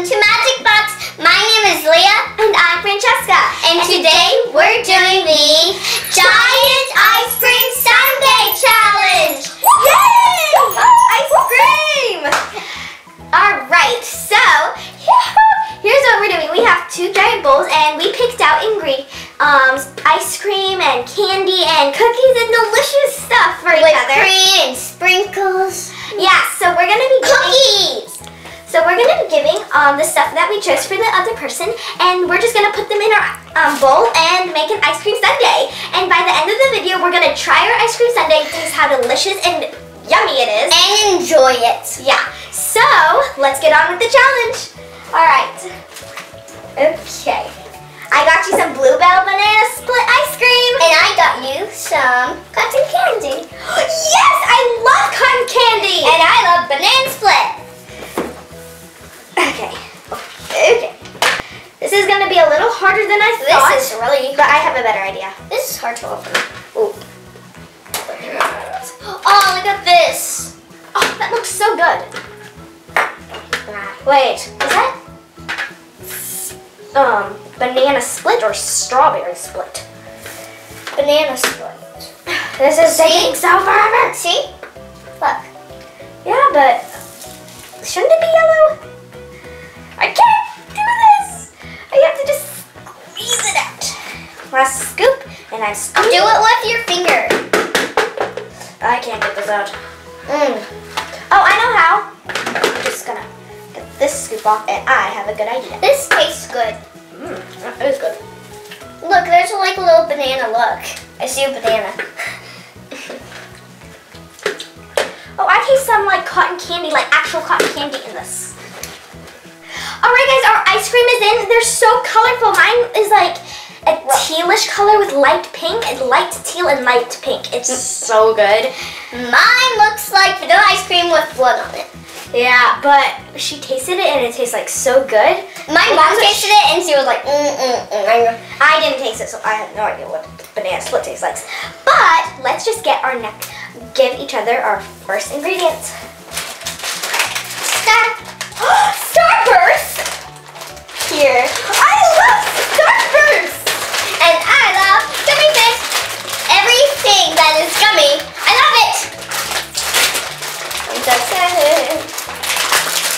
welcome to Magic Box. My name is Leah. And I'm Francesca. And today we're doing the Giant Ice Cream Sundae Challenge. Yay! Ice cream! Alright, so here's what we're doing. We have two giant bowls and we picked out ingredient um, ice cream and candy and cookies and delicious stuff for each With other. cream and sprinkles. Yeah, so we're gonna be giving, Cookies. So we're gonna be giving um, the stuff that we chose for the other person, and we're just gonna put them in our um, bowl and make an ice cream sundae. And by the end of the video, we're gonna try our ice cream sundae, and taste how delicious and yummy it is. And enjoy it. Yeah. So let's get on with the challenge. All right. Okay. I got you some Blue Bell banana split ice cream. And I got you some cotton candy. yes, I love cotton candy. And I love banana split. Okay. Okay. This is gonna be a little harder than I thought. This is really, but I have a better idea. this is hard to open. Ooh. Oh, look at this. Oh, that looks so good. Wait, is that um banana split or strawberry split? Banana split. This is taking so forever. See? Look. Yeah, but shouldn't it be yellow? I can't do this. I have to just squeeze it out. Last scoop, and I scoop. Do it with your finger. I can't get this out. Mm. Oh, I know how. I'm just gonna get this scoop off, and I have a good idea. This tastes good. Mmm, that is good. Look, there's like a little banana. Look. I see a banana. Oh, I taste some like cotton candy, like actual cotton candy in this. All right, guys, our ice cream is in. They're so colorful. Mine is like a tealish color with light pink and light teal and light pink. It's so good. Mine looks like vanilla ice cream with blood on it. Yeah, but she tasted it and it tastes like so good. My Well, mom tasted it and she was like, mm, mm, mm. I didn't taste it, so I have no idea what banana split tastes like. But let's just get our neck, give each other our first ingredients. Star. Here. I love Starburst! And I love gummy fish. Everything that is gummy, I love it. I'm so excited.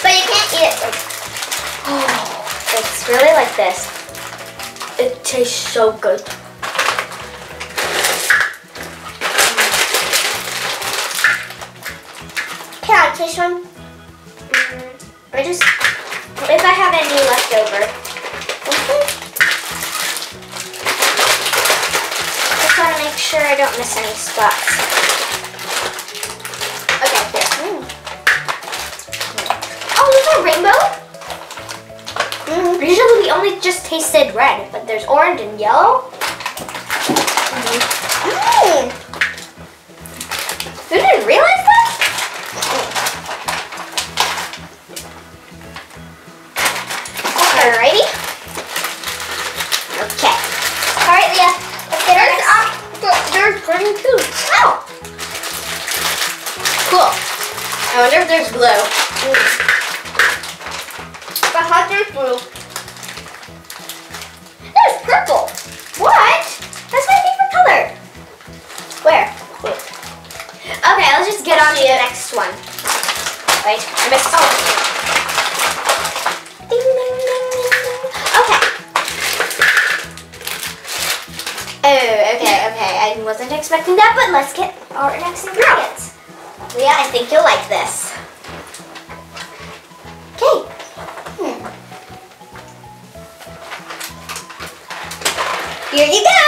But you can't eat it. Oh, it's really like this. It tastes so good. Can I taste one? Have any left over, just want to make sure I don't miss any spots. Okay, here. Mm. Oh, there's a rainbow? Mm. Usually we only just tasted red, but there's orange and yellow. One. Wait, I missed. Oh. Ding, ding, ding, ding, ding. Okay. Oh, okay, okay. I wasn't expecting that, but let's get our next ingredients. Leah, I think you'll like this. Okay. Hmm. Here you go.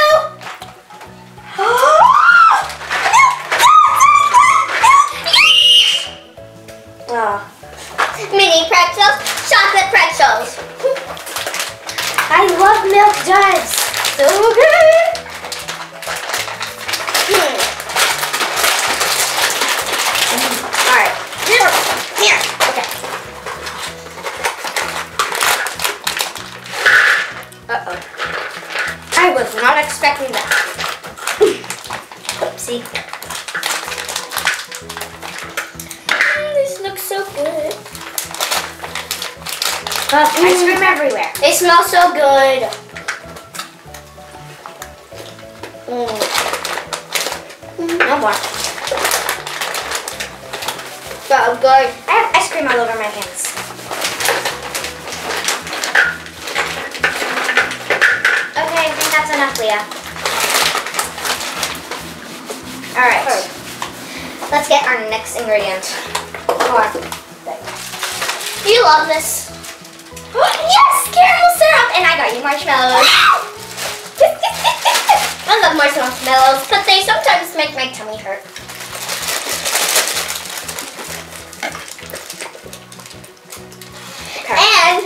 Mm, This looks so good. Oh, ice cream everywhere. They smell so good. Mm. No more. So good. I have ice cream all over my hands. Okay, I think that's enough, Leah. All right. Let's get our next ingredient. Come on. You love this. Yes, caramel syrup, and I got you marshmallows. I love marshmallows, but they sometimes make my tummy hurt. And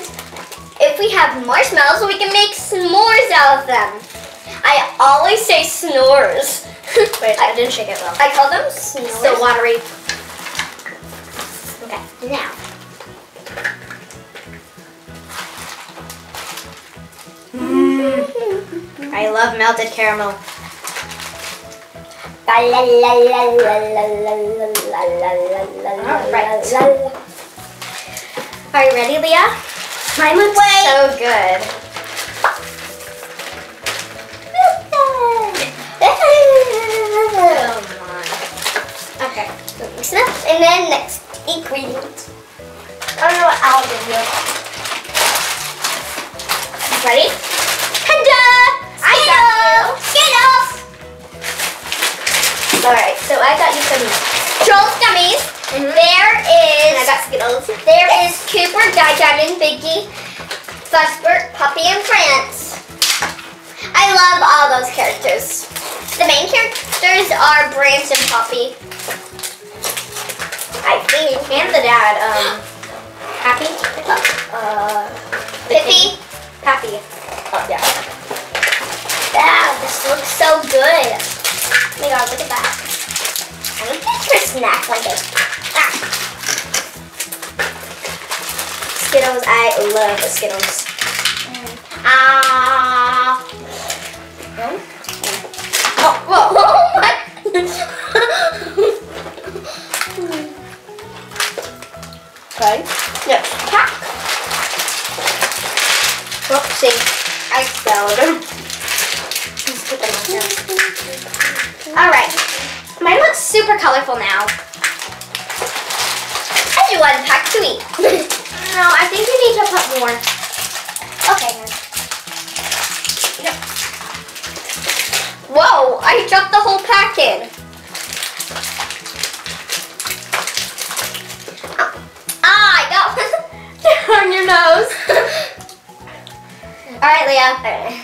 if we have marshmallows, we can make s'mores out of them. I always say snores. Wait, I didn't shake it well. I call them snores. So watery. Okay, now. Love melted caramel. Alright. Are you ready, Leah? Mine looks Wait. so good. Okay. Mix. And then next ingredient. I don't know what I'll do. Ready? Skittles! Alright, so I got you some. Trolls gummies. Mhm. There is. And I got Skittles. There is Cooper, Di Diamond, Biggie, Fuzzbert, Puppy, and France. I love all those characters. The main characters are Branch and Poppy. I think. And the dad. Um. Happy? Uh. Pippi. Happy. One day. Ah, Skittles. I love the Skittles. Ah. Oh, whoa. Oh my. Okay. Next pack. Oopsie. I spelled them. Put them on here. Alright. Mine looks super colorful now. All right, Leah.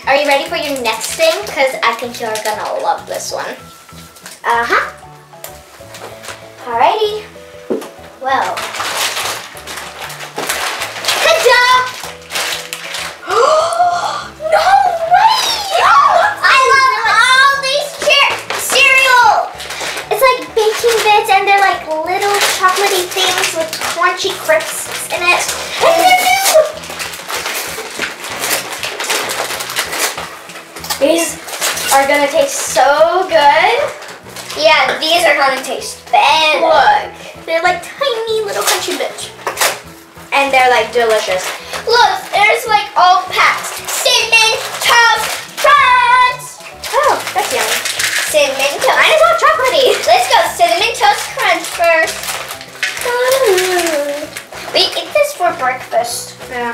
Are you ready for your next thing? Because I think you're gonna love this one. Uh huh. Alrighty. Well. Ta-da! no way! I love all these che- cereal. It's like baking bits, and they're like little chocolatey things with crunchy crisps in it. And they're new. These are gonna taste so good. Yeah, these are gonna taste bad. Look, they're like tiny little crunchy bits, and they're like delicious. Look, there's like all packs. Cinnamon toast crunch. Oh, that's yummy. Cinnamon toast. Mine is all chocolatey. Let's go cinnamon toast crunch first. Mm. We eat this for breakfast. Yeah,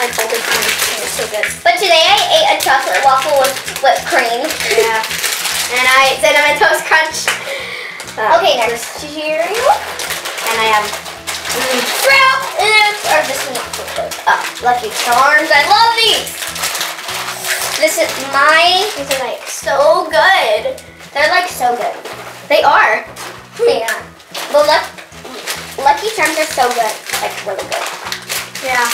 like folded cream. So good. But today I ate a chocolate waffle with whipped cream. Yeah. And I cinnamon toast crunch. Uh, Okay, next cereal. And I have Mm, Fruit just not fruit Oh, Lucky Charms. I love these. This is my. these are like so good. They're like so good. They are. Yeah. The luck, Lucky Charms are so good. Like really good. Yeah.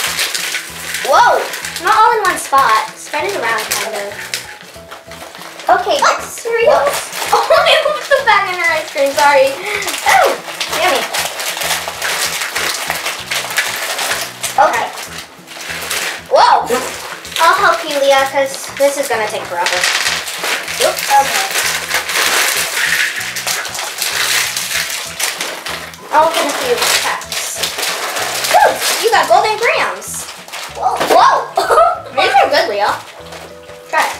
Whoa. Not all in one spot. Spread it around kind of. Okay, next cereal. Oh, I put the bag in her ice cream. Sorry. Oh, yummy. Okay. Whoa. I'll help you, Leah, because this is gonna take forever. Okay. I'll open a few packs. Ooh, you got Golden Grahams. are good, Leah. Try it.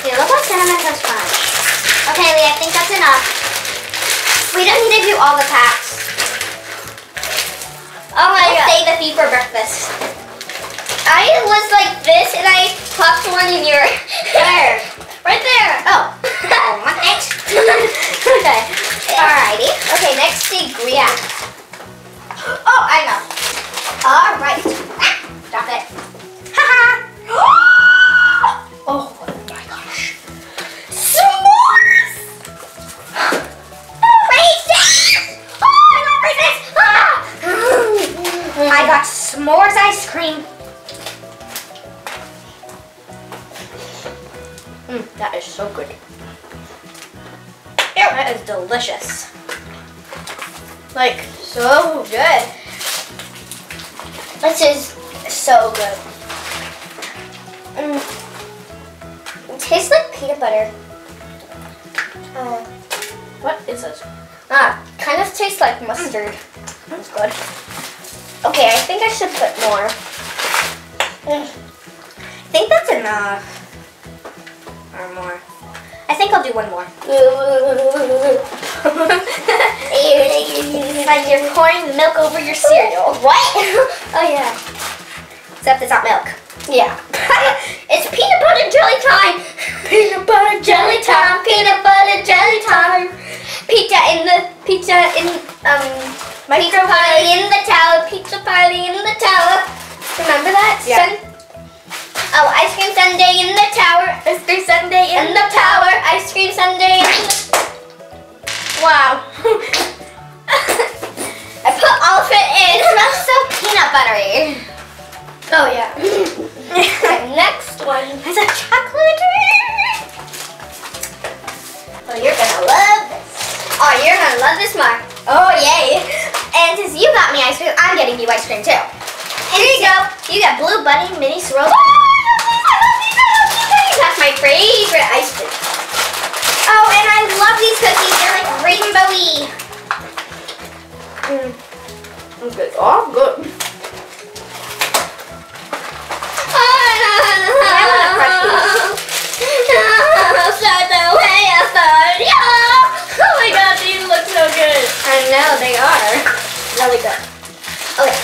Here, look what cinnamon toast crunch. Okay, Leah, I think that's enough. We don't need to do all the packs. Oh my Let's god. save a few for breakfast. I was like this and I popped one in your Where? right there. Oh. oh, my next. okay. Alrighty. Okay, next ingredient. Oh, I know. All right. Ah, it. Haha. oh my gosh. S'mores. Oh, I got racist. Ah. I got s'mores ice cream. Mm, that is so good. Ew, that is delicious. Like, so so good. Mm. It tastes like peanut butter. Uh, What is this? ah, kind of tastes like mustard. That's good. Okay, I think I should put more. I Mm. think that's enough. Or more. I think I'll do one more. like you're pouring milk over your cereal. what? oh yeah. Except it's not milk. Yeah. it's peanut butter jelly time. Peanut butter jelly time. Peanut butter jelly time. Pizza in the pizza in um pizza party in the tower. Pizza party in the tower. Remember that? Yeah. Sun- oh, ice cream sundae in the tower. Ice cream sundae in the tower. Ice cream sundae in the Wow. I put all of it in. it smells so peanut buttery. Oh yeah. next one. It's a chocolate. Oh, you're gonna love this. Oh, you're gonna love this more. Oh, yay. And since you got me ice cream, I'm getting you ice cream too. And here you go. You got Blue Bunny mini swirl. Oh, please. I love these. That's my favorite ice cream. Oh, and I love these cookies. They're like rainbowy. Mm. Okay, all good. Know they are. Really good. Okay.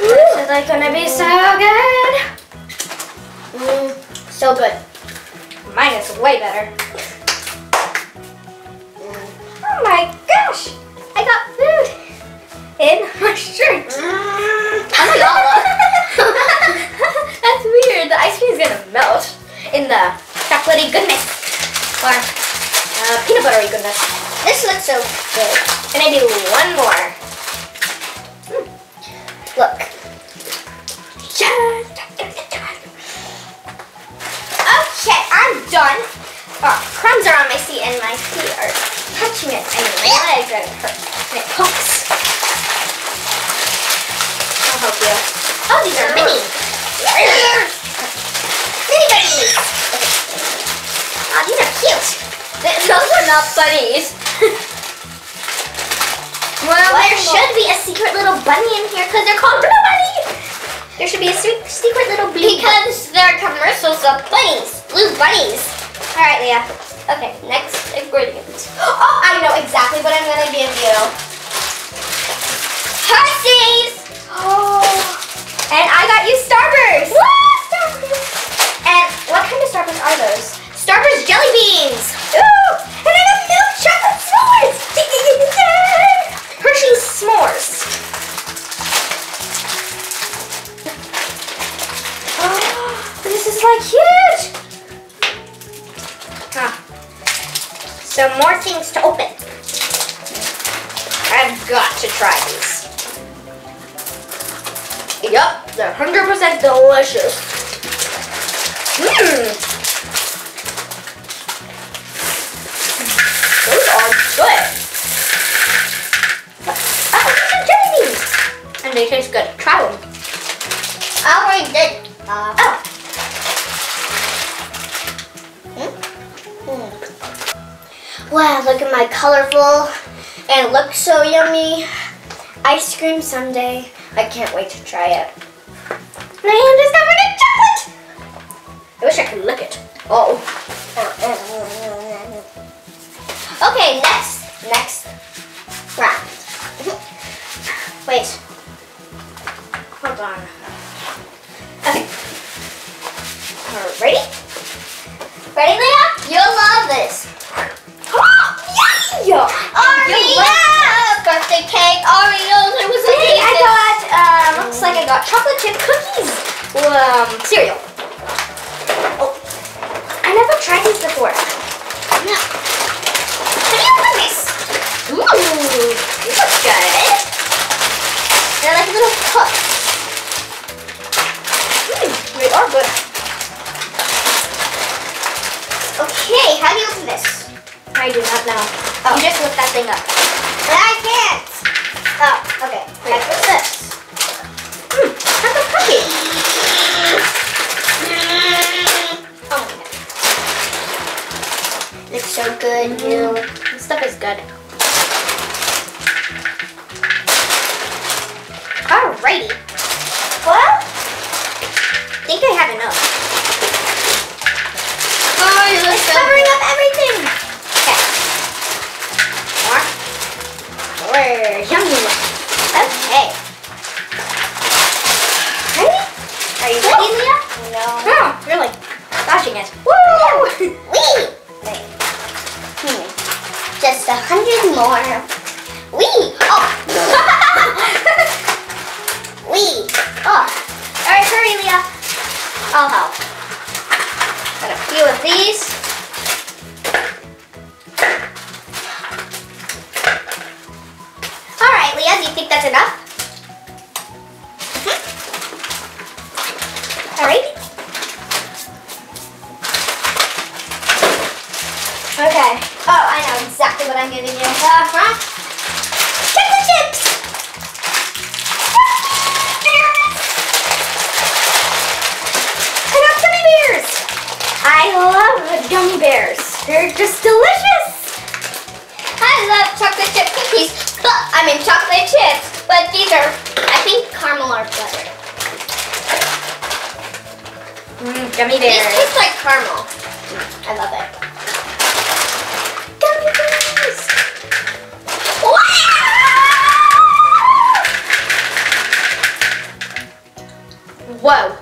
This is like gonna be so good. Mm, so good. Mine is way better. Oh my gosh! I got food in my shirt. Oh my god. That's weird. The ice cream is gonna melt in the chocolatey goodness or uh, peanut buttery goodness. This looks so good. Can I do one more? I can't wait to try it. My hand is covered in chocolate. I wish I could lick it. Oh. So good, you. This stuff is good. Alrighty. Well, I think I have enough. Oh, you look It's so covering good. up everything. Okay. More. More. Yummy. Okay. Ready? Are you ready, Leah? No. Oh, really? Dodging it. Woo! A hundred more. Wee! Oh! Wee! oh. Alright, hurry, Leah. I'll help. Got a few of these. Alright, Leah, do you think that's enough? Okay. Oh, I know exactly what I'm giving you. Uh-huh. Chocolate chips! I got gummy bears. I love gummy bears. They're just delicious. I love chocolate chip cookies, but I mean chocolate chips. But these are, I think, caramel or butter. Mm, gummy These bears. taste like caramel. I love it. Whoa.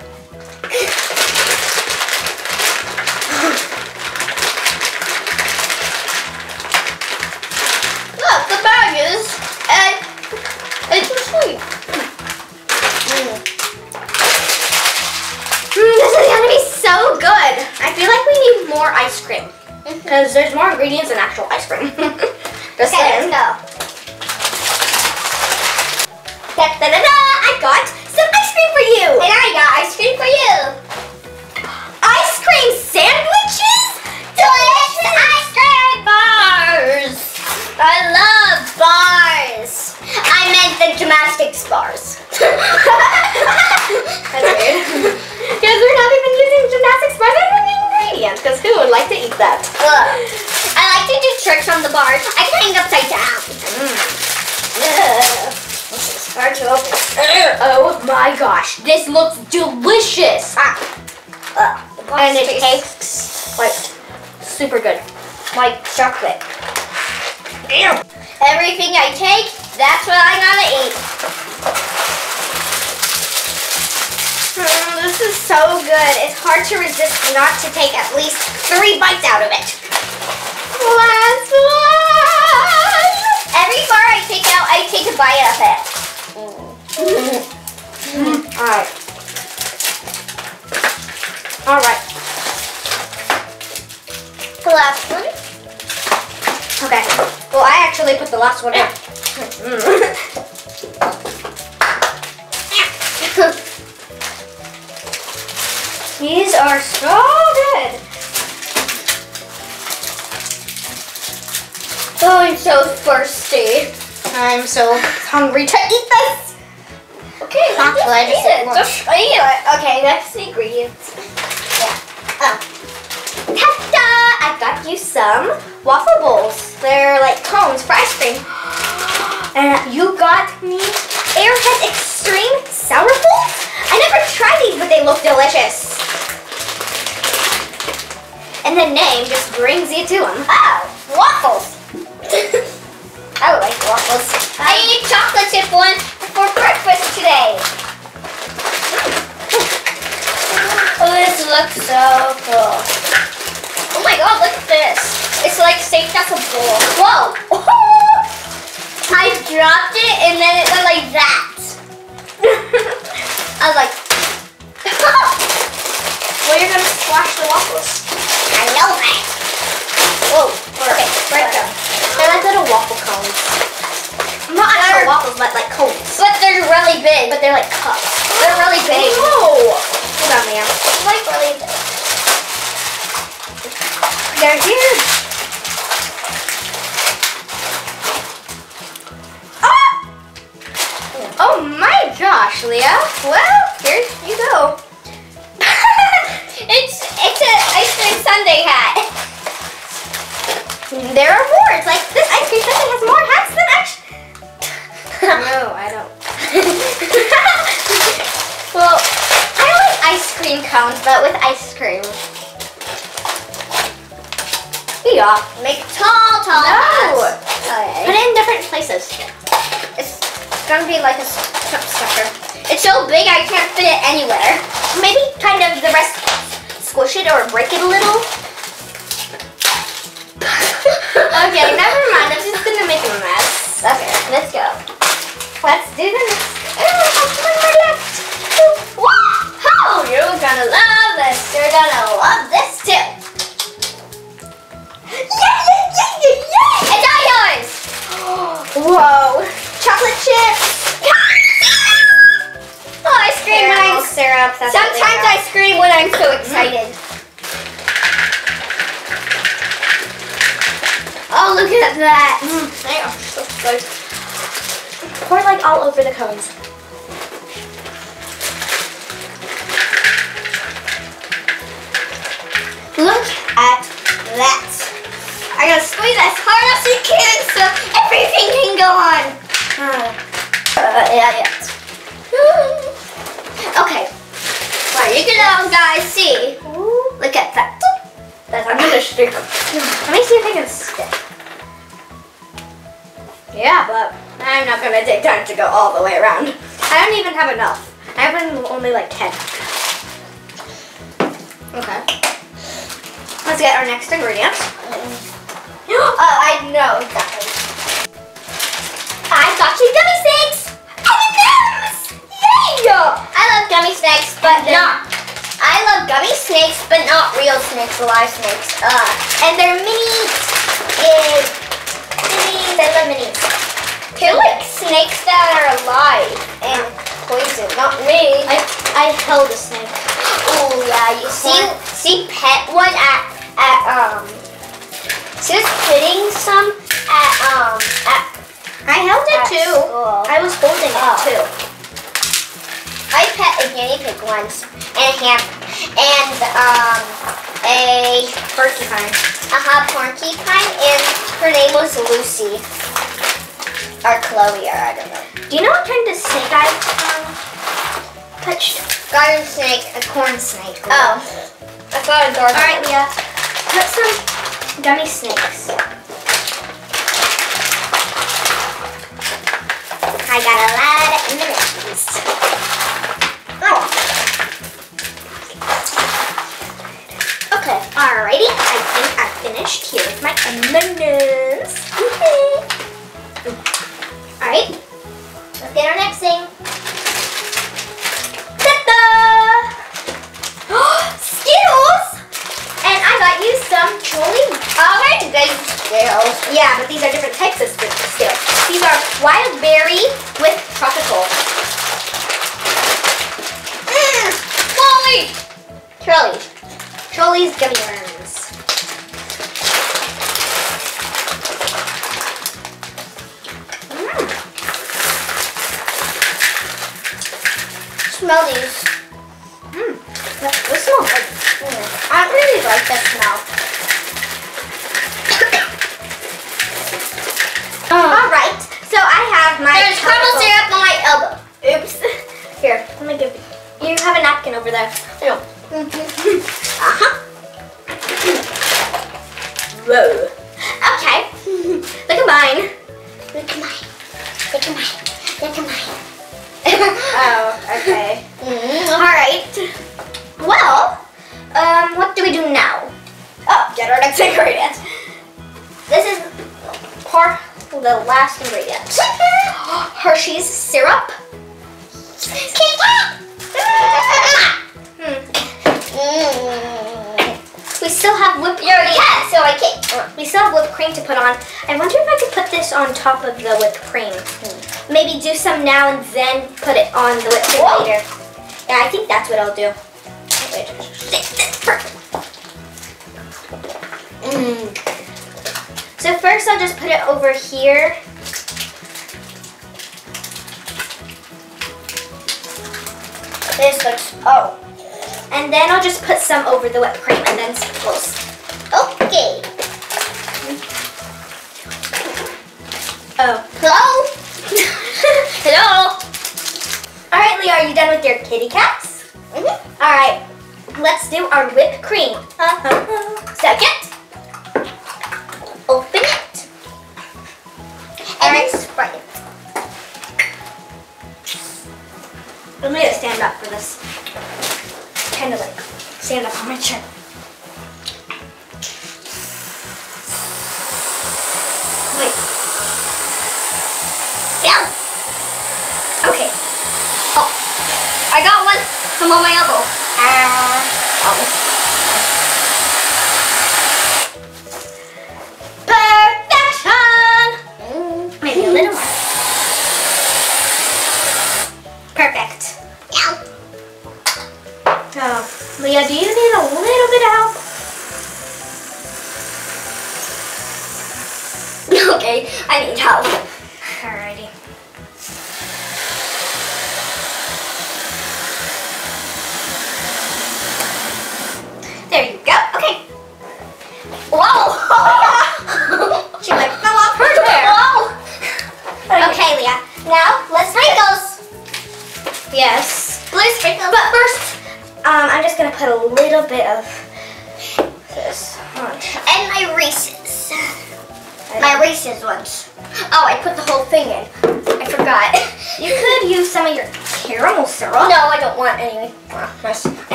Look, the bag is, and it's sweet. Mm, this is gonna be so good. I feel like we need more ice cream because there's more ingredients than actual ice cream. Just Okay, let's go. Da, da, da, da. I got cream for you. And I got ice cream for you. Ice cream sandwiches? Delicious ice cream bars. I love bars. I meant the gymnastics bars. That's weird. Because we're not even using gymnastics bars as an ingredient. Because who would like to eat that? Ugh. I like to do tricks on the bars. I can hang upside down. Mm. Ugh. Hard to open. Oh my gosh, this looks delicious. Ah. Box And it tastes like super good. like chocolate. Everything I take, that's what I'm gonna eat. Mm, this is so good. It's hard to resist not to take at least three bites out of it. Last the ingredients. Oh. Ta-da! I got you some waffle bowls. They're like cones for ice cream. And you got me Airhead Extreme Sour. I never tried these, but they look delicious. And the name just brings you to them. Oh, waffles. I like waffles. I ate chocolate chip one for breakfast today. Oh, this looks so cool. Oh my god, look at this. It's like shaped as a bowl. Whoa. I dropped it and then it went like that. I was like, Well, you're gonna squash the waffles. I know that. Whoa. Okay, break them. They're like little waffle cones. Not actual waffles, but like cones. But they're really big. But they're like cups. They're really big. Whoa! Hold on, Leah. Like really big. They're huge. Ah! Oh my gosh, Leah. Well, here you go. it's it's a ice cream sundae hat. There are more. It's like this ice cream sundae has more hats than. No, I don't. well, I like ice cream cones, but with ice cream. Yeah. Make tall, tall No. hats. Put it in different places. It's gonna be like a chip sucker. It's so big I can't fit it anywhere. Maybe kind of the rest squish it or break it a little. okay, never mind. I'm just gonna make a mess. Okay, let's go. Let's do this. Oh, I have one more left. Wow! You're gonna love this. You're gonna love this too. Yay, yay, yay, yay, yay! It's all yours. Whoa. Chocolate chips. Oh, I scream when I'm. syrup. That's Sometimes. I scream when I'm so excited. Oh, look at that. Mm, they are so good. Pour like all over the cones. Look at that. I gotta squeeze as hard as you can so everything can go on. Uh, yeah, yeah. okay. Well, you can all guys see. Look at that. That's another stick. Let me see if I can stick. Yeah, but I'm not gonna take time to go all the way around. I don't even have enough. I have only like 10. Okay. Let's get our next ingredient. Oh, I know exactly. I got you gummy snakes. M&M's. Yay! I love gummy snakes, but not. I love gummy snakes, but not real snakes, live snakes. Uh, and they're mini. Uh, minis. I love minis. They're like snakes that are alive and poison. Not me. I I held a snake. Oh yeah, you see, see pet one at at um. She was putting some at um at I held it too. school. I was holding Oh. it too. I pet a guinea pig once and a ham and um a Porcupine. a hot porcupine and her name was Lucy or Chloe or I don't know. Do you know what kind of snake I um, touched? Garden snake, a corn snake. Oh, I thought a garden. All right, Leah. Put some gummy snakes. I got a lot of M&Ms. Oh. Okay, alrighty. I think I'm finished here with my M&Ms. Alright, Let's get our next thing. ta-da! Skittles! And I got you some Choli. Alright, good girls. Yeah, but these are different types of Skittles. These are wild berry with the last ingredient. Hershey's syrup. Hmm. We still have whipped a cat, so I can't. We still have whipped cream to put on. I wonder if I could put this on top of the whipped cream. Maybe do some now and then put it on the whipped cream Whoa. later. Yeah, I think that's what I'll do. Wait. Mm. So first I'll just put it over here. This looks. Oh. And then I'll just put some over the whipped cream and then sprinkles. Okay. Oh. Hello. Hello. All right, Leah, are you done with your kitty cats? Mhm. All right, let's do our whipped cream. Second. I'm gonna stand up for this. Kind of like stand up on my chair. Wait. Down. Okay. Oh. I got one. Some on my elbow. Ah. Perfection.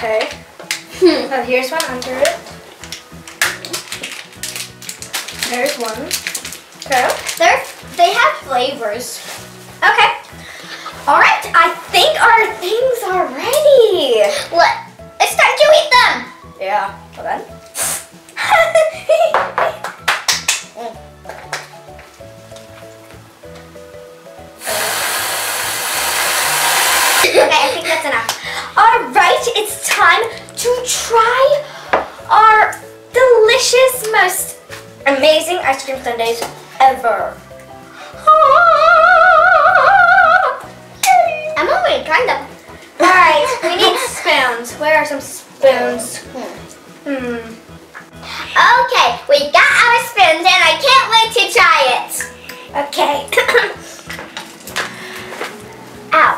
Okay. Hmm. Oh, here's one under it. There's one. Okay. They're, they have flavors. Okay. All right. I think our things are ready. What? It's time to eat them. Yeah. Hold on. okay, I think that's enough. All right, it's time to try our delicious, most amazing ice cream sundaes ever. I'm already trying them. All right, we need spoons. Where are some spoons? Hmm. Okay, we got our spoons and I can't wait to try it. Okay. Ow.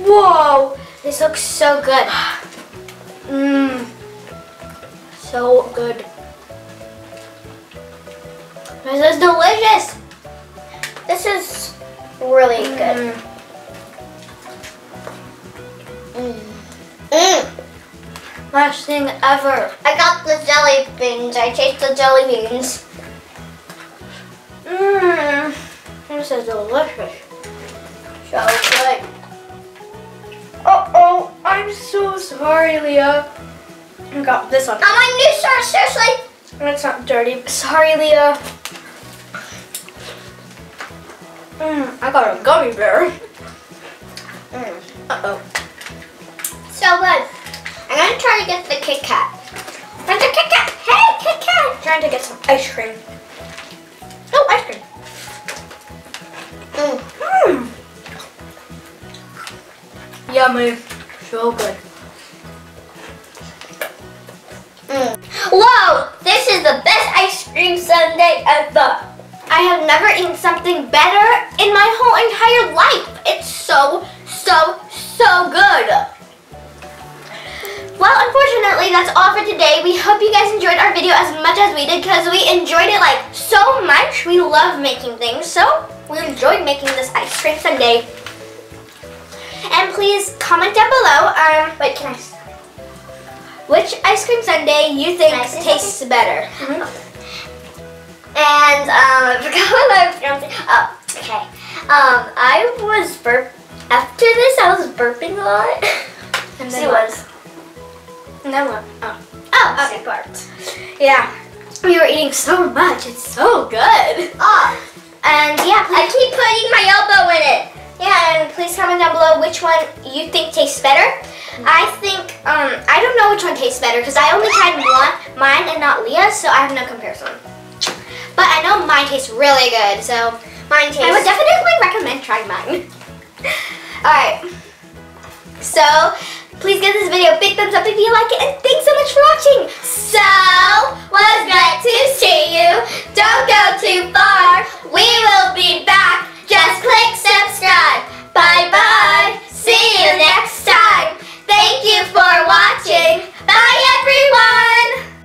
Whoa, this looks so good. Mmm. So good. This is delicious. This is really good. Mm. Mm. Mm. Best thing ever. I got the jelly beans. I taste the jelly beans. Mmm. This is delicious. So good. Uh oh, I'm so sorry, Leah. I got this one. On my new shirt, seriously. It's not dirty. Sorry, Leah. Mm, I got a gummy bear. Mm. Uh-oh. So good. I'm gonna try to get the Kit Kat. Where's the Kit Kat? Hey, Kit Kat! Trying to get some ice cream. Oh, ice cream. Mm. Yummy. So good. Mm. Whoa! This is the best ice cream sundae ever. I have never eaten something better in my whole entire life. It's so, so, so good. Well, unfortunately, that's all for today. We hope you guys enjoyed our video as much as we did because we enjoyed it like so much. We love making things, so we enjoyed making this ice cream sundae. And please comment down below. Um, Wait, can I? which ice cream sundae you think Can I say tastes better? And um, I forgot what I was. Oh, okay. Um, I was burp. After this, I was burping a lot. And She then what? was. And then what? Oh. Oh, Okay, burped. Yeah. We were eating so much. It's so good. Oh, And yeah, I keep putting my elbow in it. Yeah, and please comment down below which one you think tastes better. I think um I don't know which one tastes better because I only tried one, mine and not Leah's, so I have no comparison. But I know mine tastes really good, so Mine tastes. I would definitely recommend trying mine. Alright. So please give this video a big thumbs up if you like it and thanks so much for watching. So, was glad to see you. Don't go too far. We will be back. Just click subscribe. Bye bye. See you next time. Thank you for watching. Bye everyone.